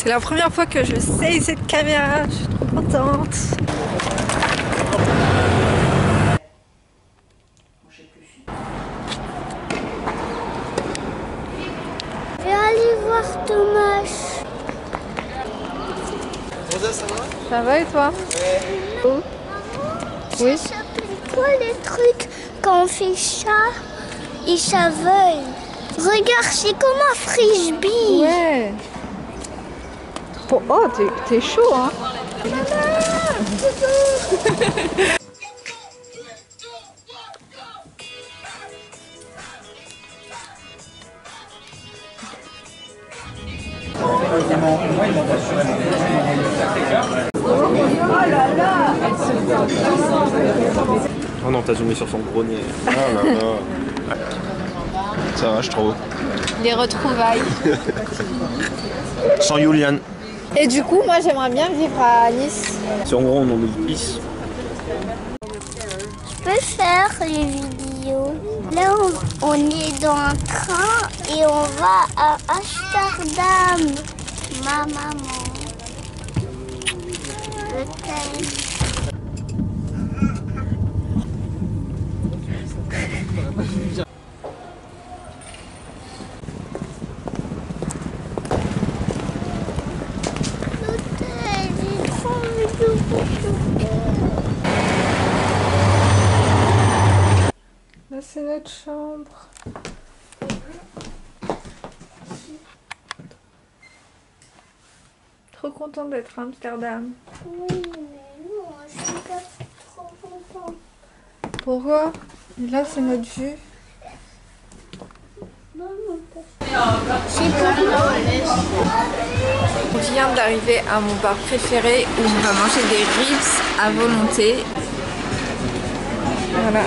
C'est la première fois que je sais cette caméra, je suis trop contente. Je vais aller voir Thomas. Rosa, ça va? Ça va et toi? Oui. Ça s'appelle quoi les trucs quand on fait ça? Et ça vole Regarde, c'est comme un frisbee. Ouais. Trop... Oh, t'es- chaud, hein Oh non, t'as zoomé sur son gros nez. Ah là là. Ça va, je trouve. Les retrouvailles. Sans Julian. Et du coup, moi, j'aimerais bien vivre à Nice. C'est en gros, on en pisse. Je peux faire les vidéos. Là, on, est dans un train et on va à Amsterdam. Ma maman. Chambre. Trop contente d'être à Amsterdam. Pourquoi? Là, c'est notre vue. On vient d'arriver à mon bar préféré où on va manger des ribs à volonté. Voilà.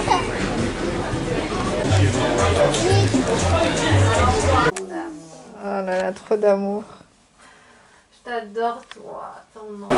Oh là là, trop d'amour. Je t'adore toi, ton nom.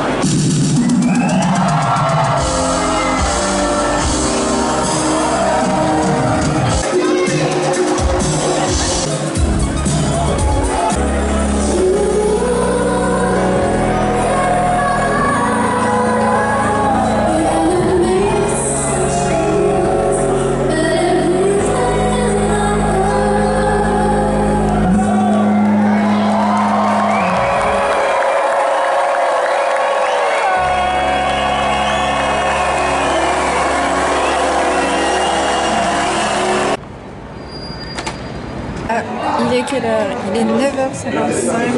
Ah, il est quelle heure? Il est 9h55,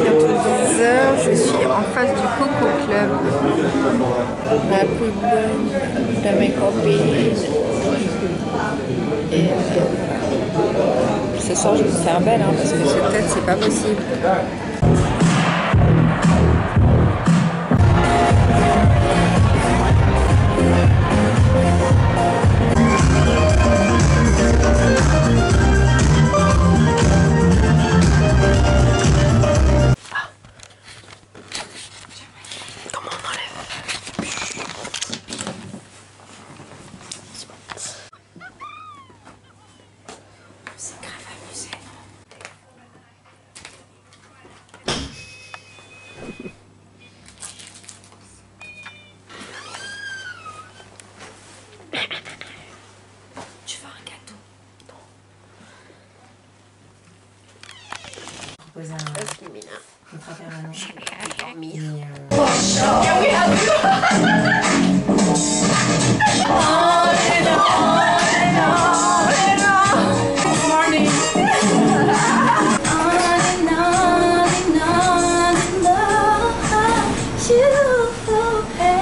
bientôt 10h. Je suis en face du Coco Club. La plus bonne de mes copines. Et euh, ce soir, je vais me faire belle hein, parce que cette tête, c'est pas possible.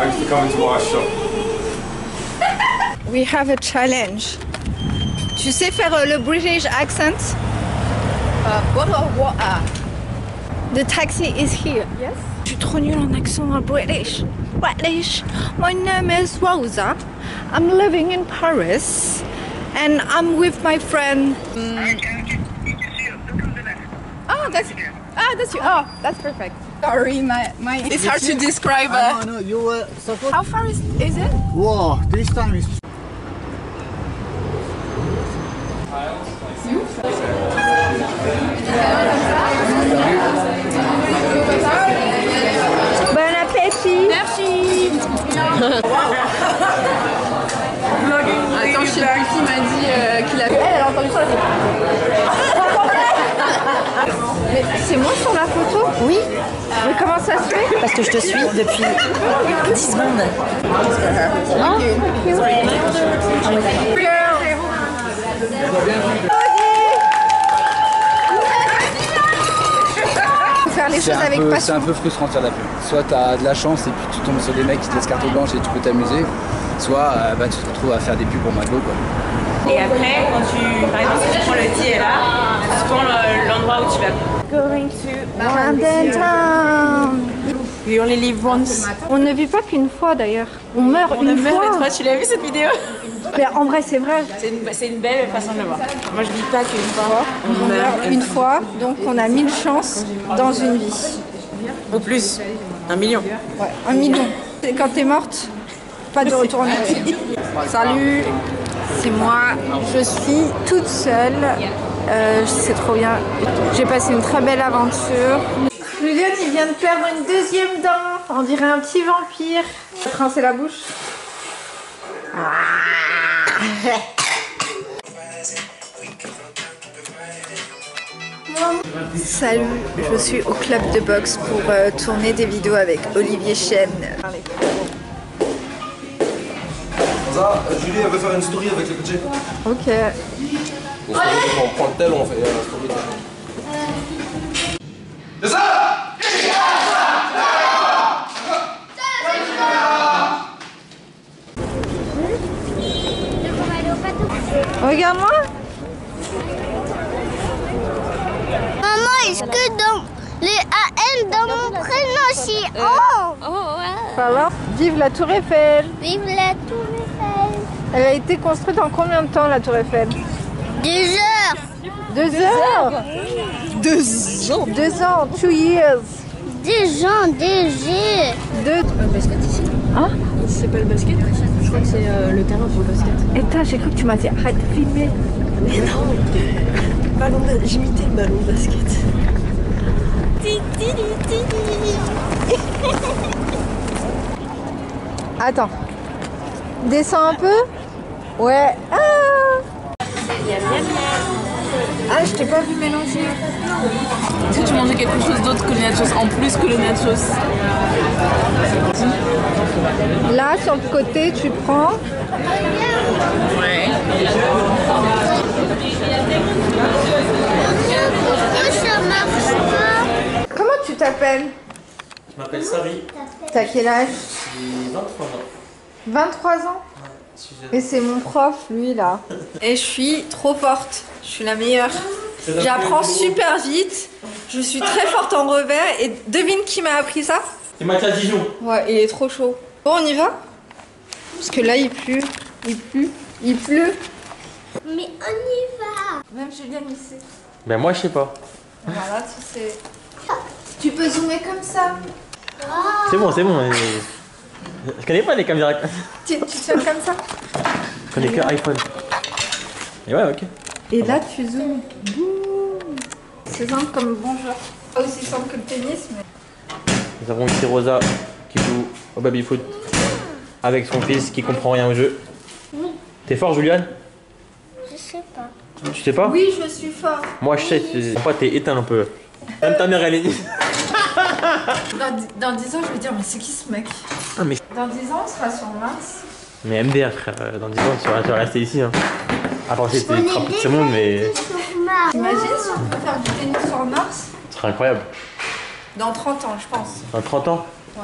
Thanks for coming to our shop. We have a challenge. Tu sais faire euh, le British accent? Uh, bottle of water. The taxi is here. Yes. Je suis trop nulle en accent en British. British. My name is Rosa. I'm living in Paris. And I'm with my friend. Oh, that's ah, that's you. Oh, that's perfect. Sorry, my my. It's hard to describe. Uh, No, no, you were supposed. how far is is it? Wow, this time is. C'est moi sur la photo Oui. Mais comment ça se fait Parce que je te suis depuis 10 secondes. Hein c'est un peu frustrant de faire la pub. Soit tu as de la chance et puis tu tombes sur des mecs qui te laissent carte blanche et tu peux t'amuser, soit euh, bah, tu te retrouves à faire des pubs pour McDo. Et après, quand tu, par exemple, si tu prends le DLA, tu prends le- l'endroit où tu vas. Going to Camden Town. We only live once. On ne vit pas qu'une fois d'ailleurs. On meurt On une meurt fois. une fois. Tu l'as vu cette vidéo Mais en vrai, c'est vrai. C'est une, belle façon de le voir. Moi, je vis pas qu'une fois. On meurt une fois, donc on a mille chances dans une vie. Ou plus. Un million. Ouais, un million. Et quand t'es morte, pas de retour en arrière. Salut, c'est moi. Je suis toute seule. Euh, c'est trop bien. J'ai passé une très belle aventure. Juliette, il vient de perdre une deuxième dent. On dirait un petit vampire. Rincer la bouche. Salut, je suis au club de boxe pour euh, tourner des vidéos avec Olivier Chen. Ça, Julie, elle veut faire une story avec les coachés. Ok. On prend le tel, on fait la story. C'est ça Regarde-moi. Maman, est-ce que dans les AL dans mon prénom c'est Oh Ça va Vive la Tour Eiffel. Vive la Tour Eiffel Elle a été construite en combien de temps la Tour Eiffel? Deux heures Deux heures Deux ans Deux ans, two years. Des gens, des jeux Deux. C'est pas le basket Je crois que c'est euh, le terrain pour le basket. Et t'as, j'ai cru que tu m'as dit arrête de filmer. Ballon de... J'imitais le ballon de basket. Attends. Descends un peu. Ouais. Ah Ah, je t'ai pas vu mélanger. Est-ce que tu mangeais quelque chose d'autre que les nachos En plus que les nachos Là, sur le côté, tu prends. Ouais. Comment tu t'appelles? Je m'appelle Sari, T'as quel âge? J'ai 23 ans. 23 ans? Et c'est mon prof, lui, là. Et je suis trop forte. Je suis la meilleure. J'apprends super vite. Je suis très forte en revers. Et devine qui m'a appris ça C'est Mathias Dijon. Ouais, il est trop chaud. Bon, on y va Parce que là, il pleut. Il pleut. Il pleut. Mais on y va Même Julien, il sait. Ben moi je sais pas. Voilà, tu sais. Tu peux zoomer comme ça. C'est bon, c'est bon. Je connais pas les caméras. Tu, tu te fais comme ça. Je connais que iPhone. Et ouais, ok. Et là, tu zoomes. Boum. C'est simple comme bonjour. Pas aussi simple que le tennis, mais. Nous avons ici Rosa qui joue au baby-foot avec son fils qui comprend rien au jeu. T'es fort, Juliane Je sais pas. Tu sais pas? Oui, je suis fort. Moi je sais, c'est- parfois t'es éteint un peu. Même ta mère elle est. Dans, dix- dans 10 ans, je vais dire, mais c'est qui ce mec? Ah, mais. Dans 10 ans, on sera sur Mars. Mais MDR, frère, euh, dans 10 ans tu vas, tu vas rester ici. Hein. À part si rappelles de ce monde, mais. T'imagines si on peut faire du tennis sur Mars Ce serait incroyable. Dans 30 ans, je pense. Dans 30 ans? Ouais.